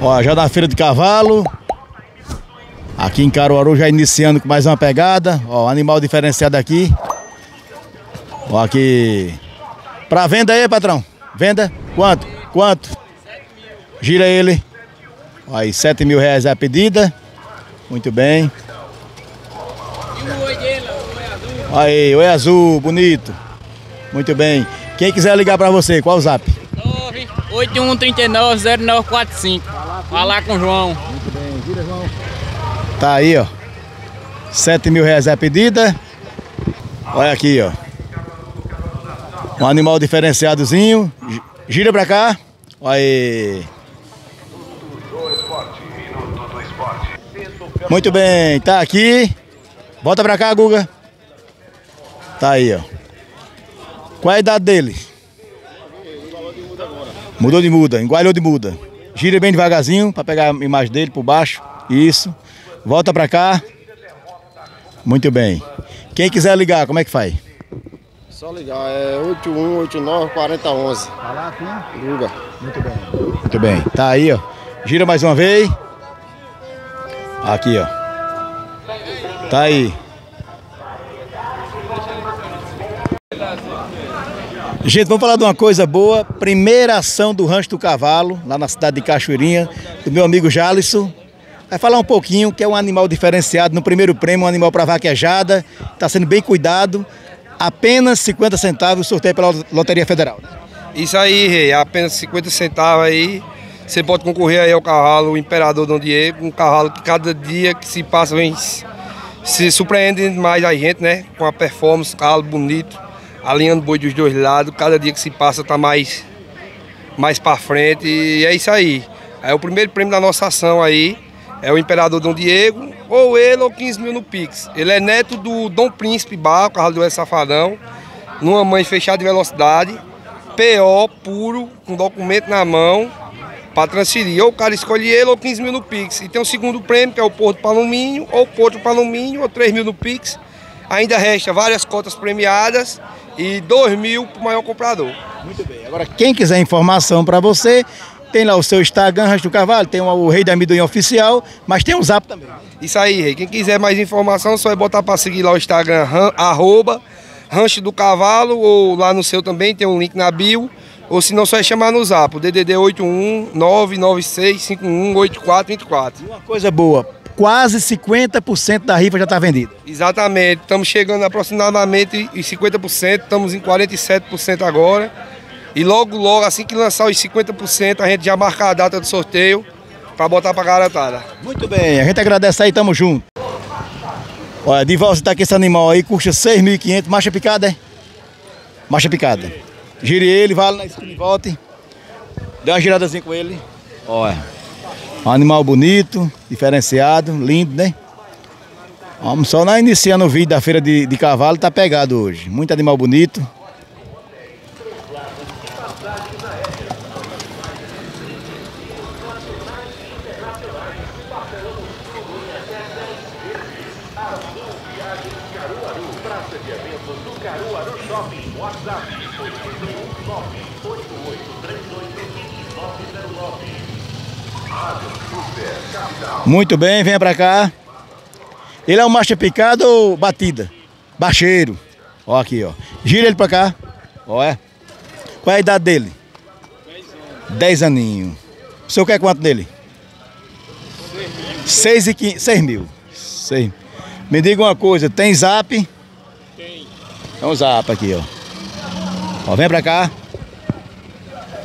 Ó, já na feira de cavalo. Aqui em Caruaru já iniciando com mais uma pegada. Ó, animal diferenciado aqui. Ó, aqui. Pra venda aí, patrão. Venda? Quanto? Quanto? Gira ele. Ó, aí, 7 mil reais é a pedida. Muito bem. Aí, oi azul, bonito. Muito bem. Quem quiser ligar pra você, qual o zap? 81390945. Falar com o João. Muito bem, gira, João. Tá aí, ó. 7 mil reais é a pedida. Olha aqui, ó. Um animal diferenciadozinho. Gi- Gira pra cá. Olha aí. Muito bem, tá aqui. Volta pra cá, Guga. Tá aí, ó. Qual é a idade dele? Mudou de muda, engualhou de muda. Gira bem devagarzinho para pegar a imagem dele por baixo. Isso. Volta para cá. Muito bem. Quem quiser ligar, como é que faz? Só ligar, é 8189 4011. Falar aqui. Guga. Muito bem. Muito bem. Tá aí, ó. Gira mais uma vez. Aqui, ó. Tá aí. Gente, vamos falar de uma coisa boa. Primeira ação do Rancho do Cavalo, lá na cidade de Cachoeirinha, do meu amigo Jalisson. Vai falar um pouquinho que é um animal diferenciado no primeiro prêmio, um animal para vaquejada. Está sendo bem cuidado. Apenas 50 centavos sorteio pela Loteria Federal. né? Isso aí, rei, apenas 50 centavos aí. Você pode concorrer aí ao cavalo o Imperador Dom Diego, um cavalo que cada dia que se passa vem se- se surpreende mais a gente, né? Com a performance, cavalo bonito, alinhando boi dos dois lados, cada dia que se passa tá mais mais para frente e é isso aí. É o primeiro prêmio da nossa ação aí, é o Imperador Dom Diego, ou ele ou 15 mil no Pix. Ele é neto do Dom Príncipe Bar, o cavalo do El Safadão, numa mãe fechada de velocidade. PO puro, com documento na mão, para transferir. Ou o cara escolhe ele ou 15 mil no Pix. E tem o segundo prêmio, que é o Porto Palomínio, ou Porto Palomínio, ou 3 mil no Pix. Ainda resta várias cotas premiadas e 2 mil para o maior comprador. Muito bem. Agora, quem quiser informação para você, tem lá o seu Instagram, Rancho do Cavalo, tem o Rei da Amendoim Oficial, mas tem o Zap também. Isso aí, rei. Quem quiser mais informação, só é botar para seguir lá o Instagram, ran- arroba, Rancho do Cavalo, ou lá no seu também, tem um link na bio. Ou se não, só é chamar no zap, o DDD 81 996 51 8424. E uma coisa boa, quase 50% da rifa já está vendida. Exatamente, estamos chegando aproximadamente em 50%, estamos em 47% agora. E logo, logo, assim que lançar os 50%, a gente já marca a data do sorteio para botar para garotada. Muito bem, a gente agradece aí, tamo junto. Olha, Dival, você tá com esse animal aí, custa 6.500, marcha picada, é? Marcha picada. Gire ele, vale na esquina e volte. Dê uma giradazinha com ele. Olha, um animal bonito, diferenciado, lindo, né? Vamos só na iniciando o vídeo da feira de, de cavalo, tá pegado hoje. Muito animal bonito. Muito bem, venha pra cá. Ele é um marcha picada ou batida? Baixeiro. Ó aqui, ó. Gira ele pra cá. Ó, é. Qual é a idade dele? 10 aninhos. O senhor quer quanto dele? 6 e 15, 6 mil. Seis. Me diga uma coisa, tem zap? Tem. É um zap aqui, ó. Ó, vem pra cá.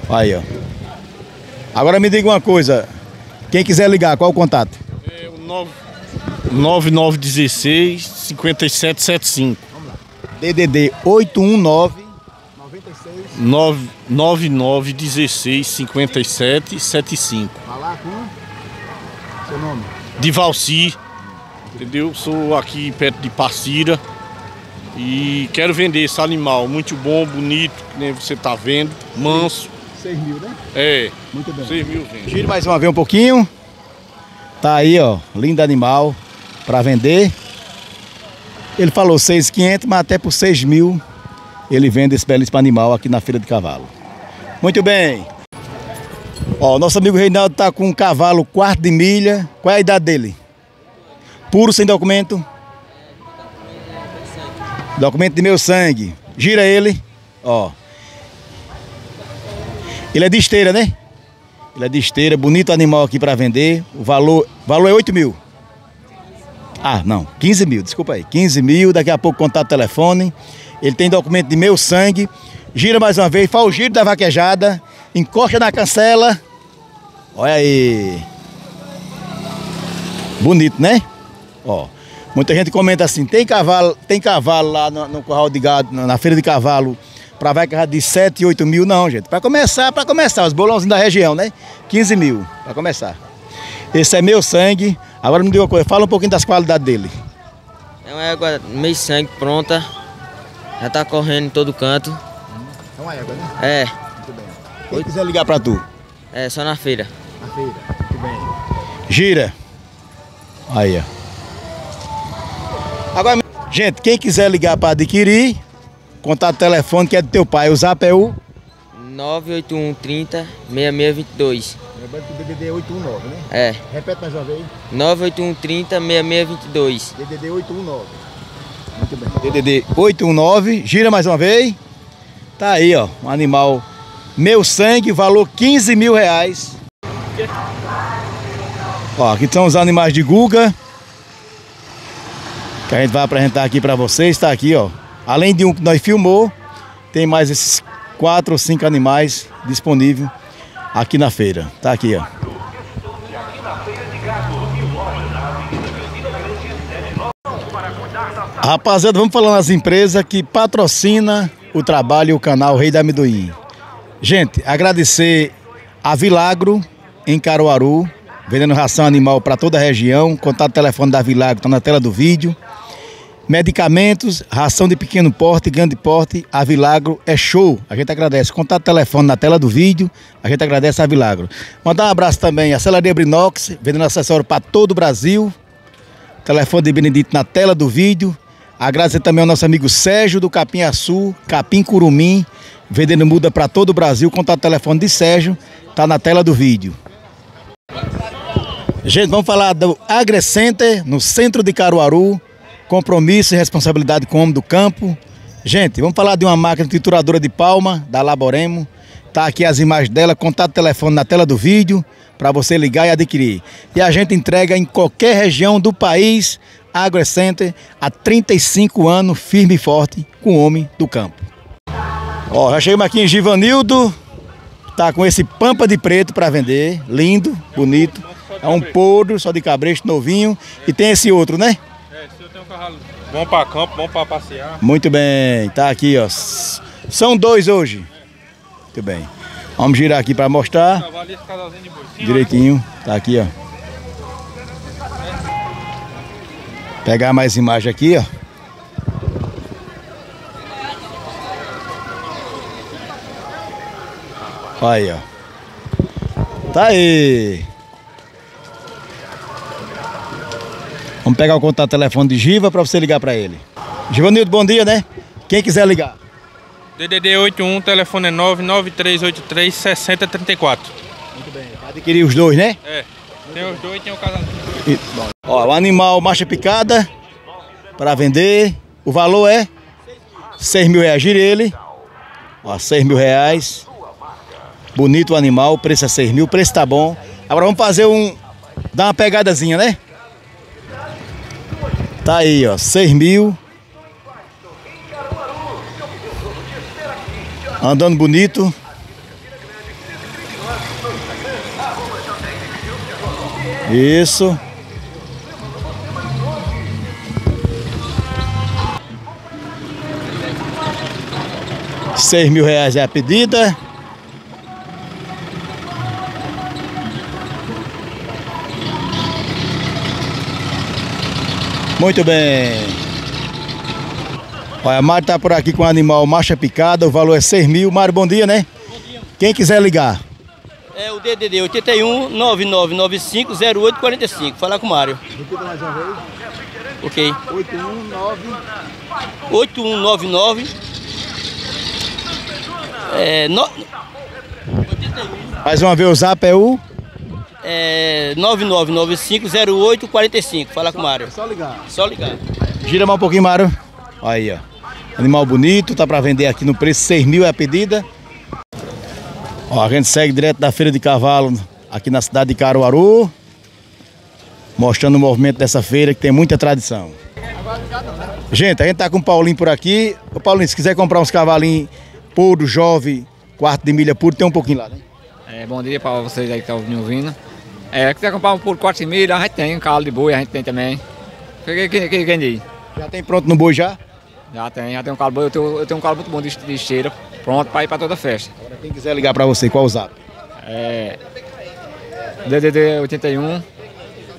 Aí, ó. Agora me diga uma coisa. Quem quiser ligar, qual o contato? É o 9 9916 5775. DDD 819 9 9916 5775. Falar com seu nome. De Valci. Entendeu? Sou aqui perto de Passira. E quero vender esse animal. Muito bom, bonito, que nem você tá vendo. Manso. 6 mil, né? É. Muito bem. 6 mil vende. Gire mais uma vez um pouquinho. Tá aí, ó. Lindo animal para vender. Ele falou 6,500, mas até por 6 mil ele vende esse belíssimo animal aqui na Feira de Cavalo. Muito bem. Ó, nosso amigo Reinaldo tá com um cavalo quarto de milha. Qual é a idade dele? Puro, sem documento? Documento de meu sangue. Gira ele. Ó. Ele é de esteira, né? Ele é de esteira, bonito animal aqui para vender. O valor, valor é 8 mil. Ah, não, 15 mil, desculpa aí. 15 mil, daqui a pouco contato telefone. Ele tem documento de meu sangue. Gira mais uma vez, faz o giro da vaquejada. Encosta na cancela. Olha aí. Bonito, né? Ó. Muita gente comenta assim, tem cavalo, tem cavalo lá no, no curral de gado, na feira de cavalo, para vaca de 7, 8 mil, não, gente. Para começar, para começar, os bolãozinhos da região, né? 15 mil, para começar. Esse é meu sangue. Agora me diga uma coisa, fala um pouquinho das qualidades dele. É uma égua meio sangue pronta. Já tá correndo em todo canto. É uma égua, né? É, Quem quiser ligar para tu. é só na feira. Na feira. Muito bem. Gira. Aí, ó. Agora, gente, quem quiser ligar para adquirir, contato telefone que é do teu pai. O zap é o... 981 30 6622. Lembrando que o DDD é 819, né? É, Repete mais uma vez. 981 30 6622. DDD 819. Muito bem. DDD 819. Gira mais uma vez. Tá aí, ó. Um animal meu sangue, valor 15 mil reais. Ó, aqui estão os animais de Guga. Que a gente vai apresentar aqui pra vocês. Tá aqui, ó. Além de um que nós filmou, tem mais esses quatro ou cinco animais disponíveis aqui na feira. Tá aqui, ó. Rapaziada, vamos falar nas empresas que patrocina o trabalho e o canal Rei da Amendoim. Gente, agradecer a Vilagro em Caruaru, vendendo ração animal para toda a região. Contato telefone da Vilagro está na tela do vídeo. Medicamentos, ração de pequeno porte, grande porte, a Vilagro é show. A gente agradece. Contato telefone na tela do vídeo, a gente agradece a Vilagro. Mandar um abraço também à Celaria Brinox, vendendo acessório para todo o Brasil. Telefone de Benedito na tela do vídeo. Agradecer também ao nosso amigo Sérgio do Capim Açu, Capim Curumim, vendendo muda para todo o Brasil. Contato telefone de Sérgio, tá na tela do vídeo. Gente, vamos falar do AgriCenter, no centro de Caruaru. Compromisso e responsabilidade com o homem do campo. Gente, vamos falar de uma máquina trituradora de palma, da Laboremo. Tá aqui as imagens dela, contato telefone na tela do vídeo, para você ligar e adquirir. E a gente entrega em qualquer região do país, AgriCenter, há 35 anos, firme e forte, com o homem do campo. Ó, já chegamos aqui em Givanildo, tá com esse pampa de preto para vender, lindo, bonito. É um podre, só de cabresto novinho. E tem esse outro, né? Cavalo bom pra campo, bom pra passear. Muito bem, tá aqui, ó. São dois hoje. Muito bem. Vamos girar aqui para mostrar. Sim, direitinho. Tá aqui, ó. Pegar mais imagem aqui, ó. Aí, ó. Tá aí. Vamos pegar o contato telefone de Giva para você ligar para ele. Givanildo, bom dia, né? Quem quiser ligar. DDD 81, telefone é 99383 6034. Muito bem. Adquirir os dois, né? É, tem os dois e tem o casalzinho. E- Ó, o animal marcha picada para vender. O valor é 6 mil reais. Gire ele. Ó, 6 mil reais. Bonito o animal, o preço é 6 mil, o preço tá bom. Agora vamos fazer um. Dar uma pegadazinha, né? Tá aí, ó, 6 mil. Andando bonito. Isso. Seis mil reais é a pedida. Muito bem. Olha, a Mário tá por aqui com o animal marcha picada, o valor é 6 mil. Mário, bom dia, né? Quem quiser ligar. É o DDD 81 9995 0845. Falar com o Mário. Repita mais uma vez. Ok. 819. 8199 é, no, Mais uma vez o zap é o. É 99950845. Fala com o Mário. Só ligar. Só ligar. Gira mais um pouquinho, Mário. Aí, ó. Animal bonito, tá pra vender aqui no preço 6 mil é a pedida. Ó, a gente segue direto da feira de cavalo aqui na cidade de Caruaru. Mostrando o movimento dessa feira que tem muita tradição. Gente, a gente tá com o Paulinho por aqui. Ô Paulinho, se quiser comprar uns cavalinhos puro, jovem, quarto de milha puro, tem um pouquinho lá, né? É, bom dia para vocês aí que estão me ouvindo. É, quiser comprar um por 4 milha, a gente tem, um calo de boi a gente tem também. Quem, quem, quem, quem diz? Já tem pronto no boi já? Já tem, já tem um calo boi, eu tenho, eu tenho um calo muito bom de, de esteira, pronto para ir para toda festa. Agora, quem quiser ligar pra você, qual o zap? É, DDD 81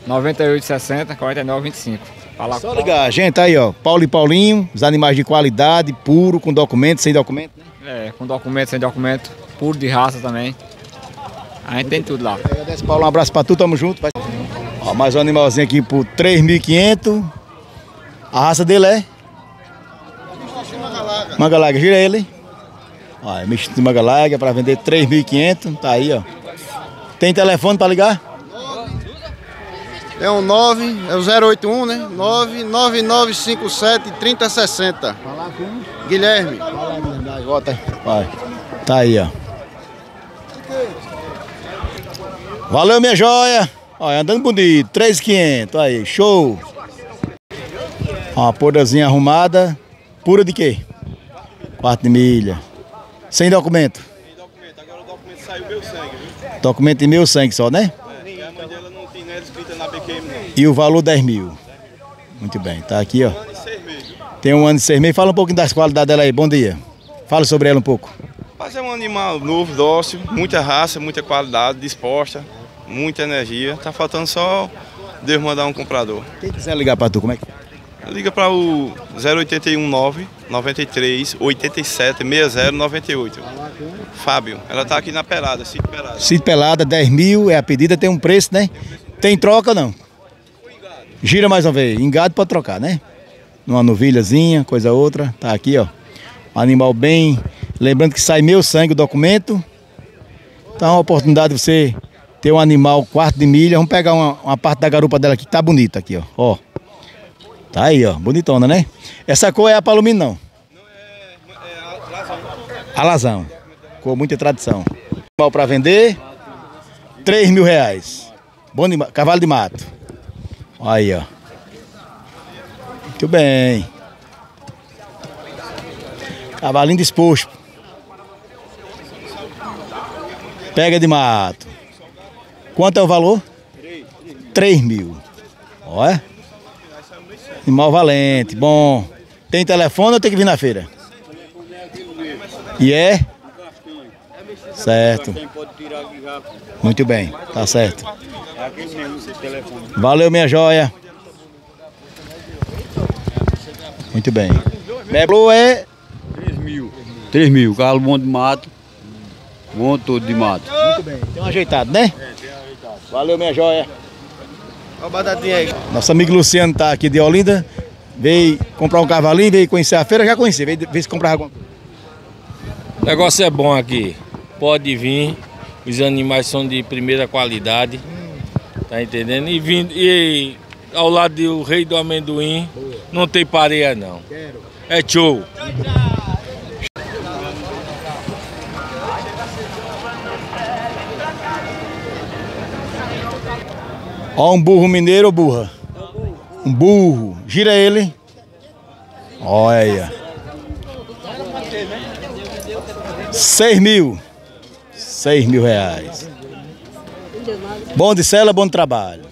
9860 4925. Falar Só ligar, gente, aí ó, Paulo e Paulinho, os animais de qualidade, puro, com documento, sem documento, né? É, com documento, sem documento, puro de raça também. A gente tem tudo lá. Agradece, Paulo, um abraço pra tu, tamo junto. Ó, mais um animalzinho aqui por 3.500. A raça dele é? Mangalaga, gira ele. Ó, é misto de Mangalaga pra vender 3.500, tá aí, ó. Tem telefone pra ligar? É um 9, é o 081, né? 99957 3060. Guilherme. Vai. Tá aí, ó. Valeu, minha joia. Olha, andando bonito. 3,500. Aí, show. Ó, Uma podazinha arrumada. Pura de quê? Quarto de milha. Sem documento. Sem documento, agora o documento saiu meu sangue, viu? Documento de meu sangue só, né? É, a mãe dela não tem nada escrita na BQM, não. E o valor 10 mil. Muito bem, tá aqui, ó. Tem um ano de seis meses. Fala um pouquinho das qualidades dela aí. Bom dia. Fala sobre ela um pouco. Mas é um animal novo, dócil, muita raça, muita qualidade, disposta, muita energia. Tá faltando só Deus mandar um comprador. Quem quiser ligar pra tu, como é que Liga para o 0819 93 87 60 98. Fábio, ela tá aqui na Pelada, Sítio Pelada. Cid Pelada, 10 mil é a pedida, tem um preço, né? Tem troca ou não? Gira mais uma vez. Engado pode trocar, né? Numa novilhazinha, coisa outra. Tá aqui, ó. Animal bem. Lembrando que sai meu sangue o documento. Então é uma oportunidade de você ter um animal quarto de milha. Vamos pegar uma, uma parte da garupa dela aqui que tá bonita aqui, ó. Ó. Tá aí, ó. Bonitona, né? Essa cor é a palomino, não? Alazão. Com muita tradição. Animal para vender. 3 mil reais. Bom de, cavalo de mato. Aí, ó. Muito bem. Cavalinho disposto. Pega de mato. Quanto é o valor? 3 mil. Olha. Animal valente, bom. Tem telefone ou tem que vir na feira? E é? Certo. Muito bem, tá certo. Valeu, minha joia. Muito bem. Meblu é 3 mil, cavalo bom de mato. Bom todo de mato. Muito bem. Tem um ajeitado, né? Valeu, minha joia. Olha a batatinha aí. Nosso amigo Luciano tá aqui de Olinda. Veio comprar um cavalinho, veio conhecer a feira, já conheci. Veio ver se comprava alguma coisa. O negócio é bom aqui. Pode vir. Os animais são de primeira qualidade. Tá entendendo? E, vindo, e ao lado do rei do amendoim, não tem pareia não. É show. Ó, um burro mineiro ou burra? Um burro. Gira ele. Olha. Seis mil. Seis mil reais. Bom de cela, bom de trabalho.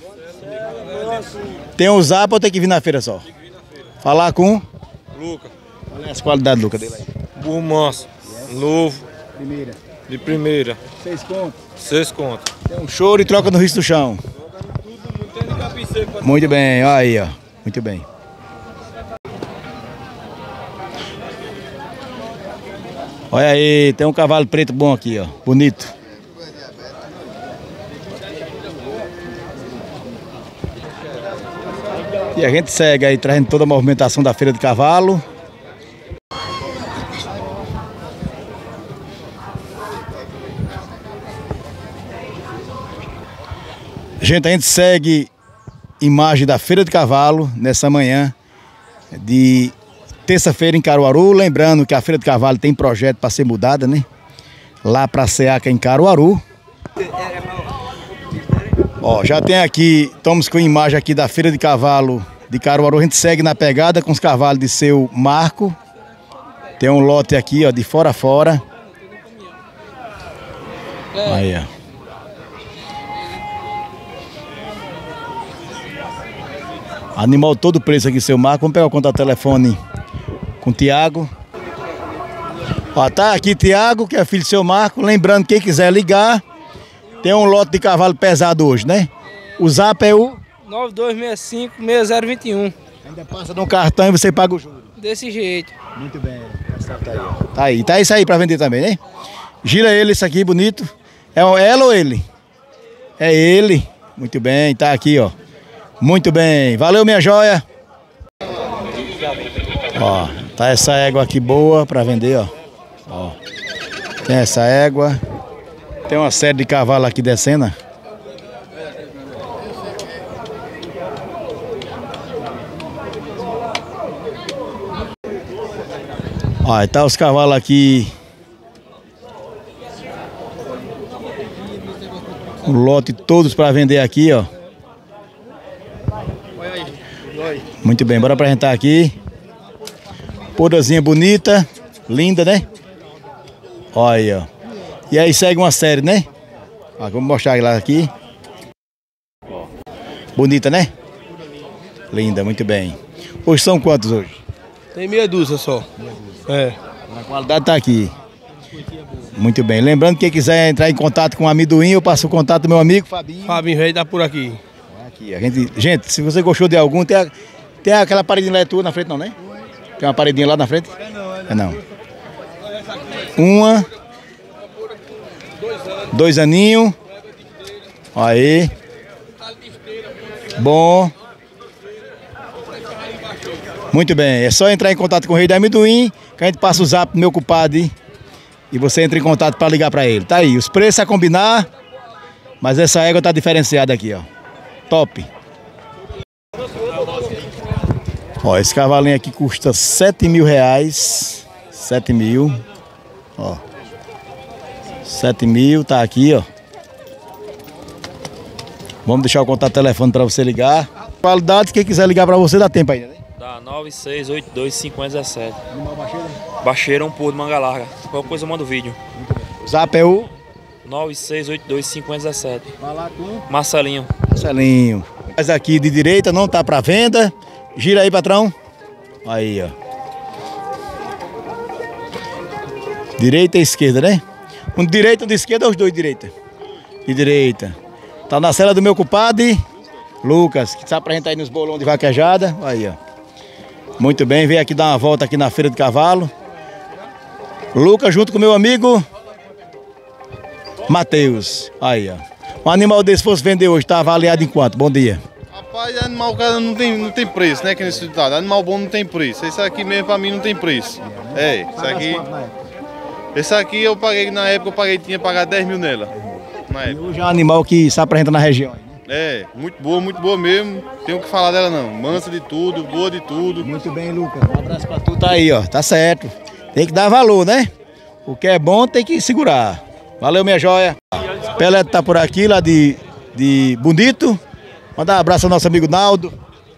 Tem um zap ou tem que vir na feira só? Falar com? Luca, Olha as qualidades, Luca, dele aí. burro manso, novo, Primeira. de primeira, Seis contos. seis contos. Tem um choro e troca no risco do chão. Muito bem, olha aí, ó. Muito bem. Olha aí, tem um cavalo preto bom aqui, ó. Bonito. E a gente segue aí trazendo toda a movimentação da feira de cavalo. Gente, a gente segue imagem da Feira de Cavalo nessa manhã de terça-feira em Caruaru. Lembrando que a Feira de Cavalo tem projeto para ser mudada, né? Lá para a SEACA em Caruaru. Ó, já tem aqui, estamos com imagem aqui da Feira de Cavalo de Caruaru. A gente segue na pegada com os cavalos de seu Marco. Tem um lote aqui, ó, de fora a fora. Aí, ó. Animal todo preço aqui, seu Marco. Vamos pegar o contato telefone com o Tiago. Ó, tá aqui Tiago, que é filho do seu Marco. Lembrando, quem quiser ligar, tem um lote de cavalo pesado hoje, né? O zap é o 9265-6021. Ainda passa num cartão e você paga o juro. Desse jeito. Muito bem. Tá aí, tá aí. Tá isso aí pra vender também, né? Gira ele, isso aqui, bonito. É ela ou ele? É ele. Muito bem, tá aqui, ó. Muito bem. Valeu, minha joia. Ó, tá essa égua aqui boa pra vender, ó. Ó. Tem essa égua. Tem uma série de cavalos aqui descendo. Ó, tá os cavalos aqui. Um lote todos para vender aqui, ó. Muito bem, bora apresentar aqui. Podazinha bonita, linda, né? Olha, ó. E aí segue uma série, né? Ó, vamos mostrar ela aqui. Bonita, né? Linda, muito bem. Hoje são quantos hoje? Tem meia dúzia só. É. A qualidade tá aqui. Muito bem. Lembrando que quem quiser entrar em contato com o amendoim, eu passo o contato do meu amigo Fabinho. Fabinho Rei tá por aqui. Aqui, a gente, gente, se você gostou de algum, tem, a, tem aquela paredinha lá tua na frente, não, né? Tem uma paredinha lá na frente? É não. Uma. Dois aninhos. Aí. Bom. Muito bem, é só entrar em contato com o Rei da Amendoim, que a gente passa o zap pro meu compadre e você entra em contato para ligar para ele. Tá aí, os preços a combinar, mas essa égua tá diferenciada aqui, ó. Top. Ó, esse cavalinho aqui custa 7 mil reais. 7 mil. Ó. 7 mil, tá aqui, ó. Vamos deixar o contato telefone para você ligar. Qualidade, quem quiser ligar para você, dá tempo ainda, né? Dá 96825017. Baixeira um por manga larga. Qualquer coisa manda o vídeo. Zap é o 96825017. Falar com Marcelinho. Marcelinho. Mas aqui de direita não tá para venda. Gira aí, patrão. Aí, ó. Direita e esquerda, né? Um de direita, um de esquerda os dois de direita? De direita. Tá na cela do meu compadre, Lucas, que sabe pra gente aí nos bolões de vaquejada. Aí, ó. Muito bem, veio aqui dar uma volta aqui na feira de cavalo. Lucas junto com meu amigo Matheus. Aí, ó. Um animal desse fosse vender hoje, tá avaliado em quanto? Bom dia. Rapaz, animal cara não tem, não tem preço, né? Que nesse ditado. Animal bom não tem preço. Esse aqui mesmo pra mim não tem preço. É, esse aqui. Esse aqui eu paguei, na época eu paguei, tinha pagado 10 mil nela. Na época. Hoje é um animal que se apresenta na região. É, muito boa, muito boa mesmo. Tenho o que falar dela não. Mansa de tudo, boa de tudo. Muito bem, Lucas. Um abraço pra tu. Tá aí, ó. Tá certo. Tem que dar valor, né? O que é bom tem que segurar. Valeu, minha joia. Pelé tá por aqui, lá de, de Bonito. Mandar um abraço ao nosso amigo Naldo.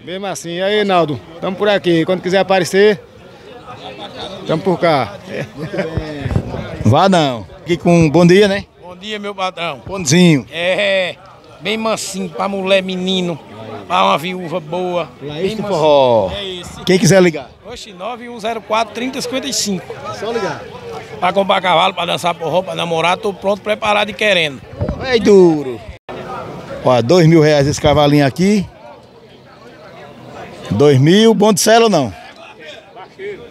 Mesmo assim, e aí, Naldo? Estamos por aqui. Quando quiser aparecer, estamos por cá. Vá não. Aqui com bom dia, né? Bom dia, meu patrão. Bonzinho. É, bem mansinho pra mulher, menino, pra uma viúva boa. bem Esse forró. É esse. Quem quiser ligar. Oxe, 9104 3055. É só ligar. Pra comprar cavalo, pra dançar porró, pra namorar, tô pronto, preparado e querendo. Vai duro. Ó, dois mil reais esse cavalinho aqui. Dois mil. Bom de cela ou não?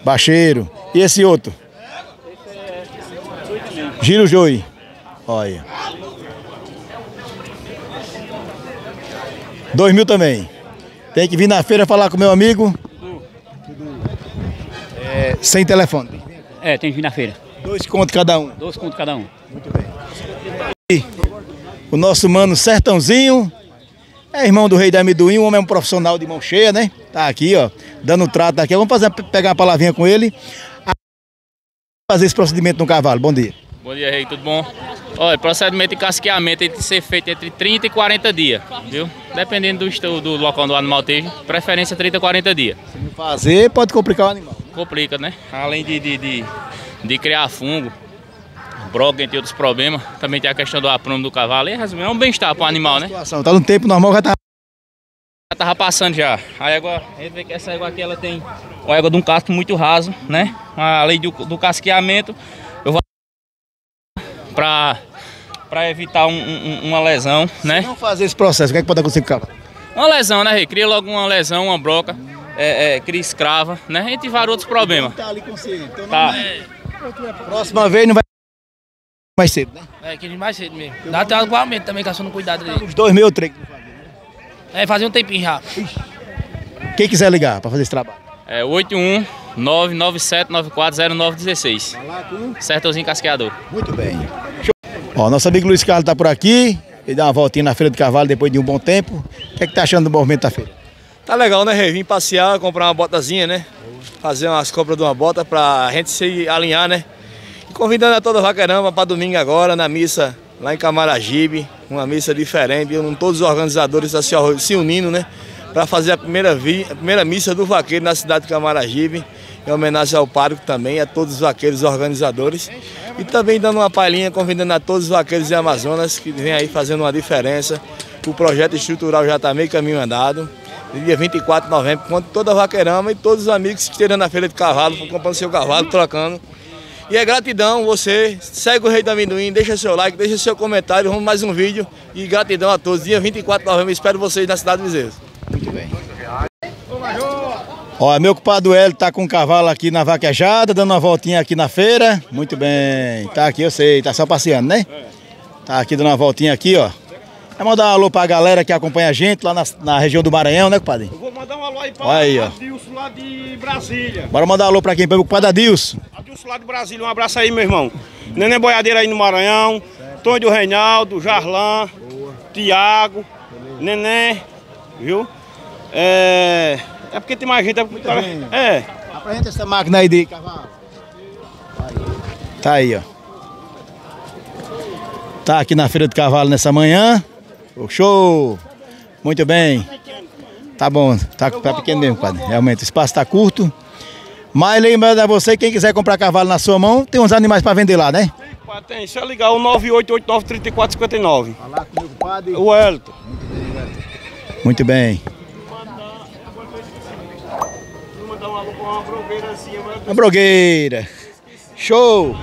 Baixeiro. E esse outro? Giro Joi. Olha. Dois mil também. Tem que vir na feira falar com meu amigo. É, sem telefone. É, tem que vir na feira. Dois contos cada um. Dois contos cada um. E o nosso mano Sertãozinho É irmão do rei da amendoim, um homem é um profissional de mão cheia, né? Tá aqui, ó, dando trato aqui. Vamos fazer, pegar uma palavrinha com ele. Fazer esse procedimento no cavalo. Bom dia. Bom dia, Rei, tudo bom? Olha, procedimento de casqueamento tem que ser feito entre 30 e 40 dias, viu? Dependendo do, do local onde o animal esteja, preferência 30 a 40 dias. Se não fazer, pode complicar o animal. Complica, né? Além de, de, de, de criar fungo, broca, entre outros problemas, também tem a questão do aprumo do cavalo. E é um bem-estar para o animal, né? Situação, Tá no tempo normal, já tá. Já tava passando já. A égua, a gente vê que essa égua aqui ela tem uma égua de um casco muito raso, né? Além do, do casqueamento, eu vou para para evitar um- um- uma lesão, né? Se não fazer esse processo, o que, é que pode acontecer com o cavalo? Uma lesão, né, Rei? Cria logo uma lesão, uma broca, é, é, cria escrava, né? Entre vários outros problemas. Tá ali com você, então Tá. Próxima vez não vai mais cedo, né? É, que mais cedo mesmo. Dá até aguamento também, caçando cuidado dele. Uns dois mil, três. É, fazia um tempinho já. Quem quiser ligar para fazer esse trabalho. É 81 997940916. Sertãozinho Casqueador. Muito bem. Ó, nosso amigo Luiz Carlos tá por aqui. Ele dá uma voltinha na feira do cavalo depois de um bom tempo. O que é que tá achando do movimento da feira? Tá legal, né, Rei? Vim passear, comprar uma botazinha, né? Fazer umas compras de uma bota pra gente se alinhar, né? Convidando a toda vaquerama pra domingo agora, na missa lá em Camaragibe. Uma missa diferente, com todos os organizadores se unindo, né? Pra fazer a primeira, vi- a primeira missa do vaqueiro na cidade de Camaragibe. Em homenagem ao pároco também, a todos os vaqueiros organizadores. E também dando uma palhinha, convidando a todos os vaqueiros e Amazonas que vêm aí fazendo uma diferença. O projeto estrutural já está meio caminho andado. Dia 24 de novembro, conto toda a e todos os amigos que estejam na feira de cavalo, comprando seu cavalo, trocando. E é gratidão, você segue o Rei do Amendoim, deixa seu like, deixa seu comentário, vamos mais um vídeo. E gratidão a todos. Dia 24 de novembro, espero vocês na cidade de Bezerra. Ó, meu culpado Hélio tá com o cavalo aqui na vaquejada, dando uma voltinha aqui na feira. Muito bem. Tá aqui, eu sei, tá só passeando, né? Tá aqui dando uma voltinha aqui, ó. É mandar um alô pra galera que acompanha a gente lá na, na região do Maranhão, né, compadre? Vou mandar um alô aí pra Olha aí, ó. Adilson lá de Brasília. Bora mandar um alô pra quem? Pro compadre Adilson. Adilson lá de Brasília, um abraço aí, meu irmão. Neném Boiadeira aí no Maranhão, Tony do Reinaldo, Jarlan, Tiago, Neném, viu? É, é porque tem mais gente. É, porque cara- é. Apresenta essa máquina aí de cavalo. Tá aí, ó. Tá aqui na feira de cavalo nessa manhã. Ô, Show! Muito bem. Tá bom, tá, tá pequeno mesmo, padre. Realmente, o espaço tá curto. Mas lembrando a você, quem quiser comprar cavalo na sua mão, tem uns animais para vender lá, né? Pá, Tem, só ligar o 9889-3459. Falar com o meu compadre. O Elton. Muito bem. Um uma assim, brogueira. Show!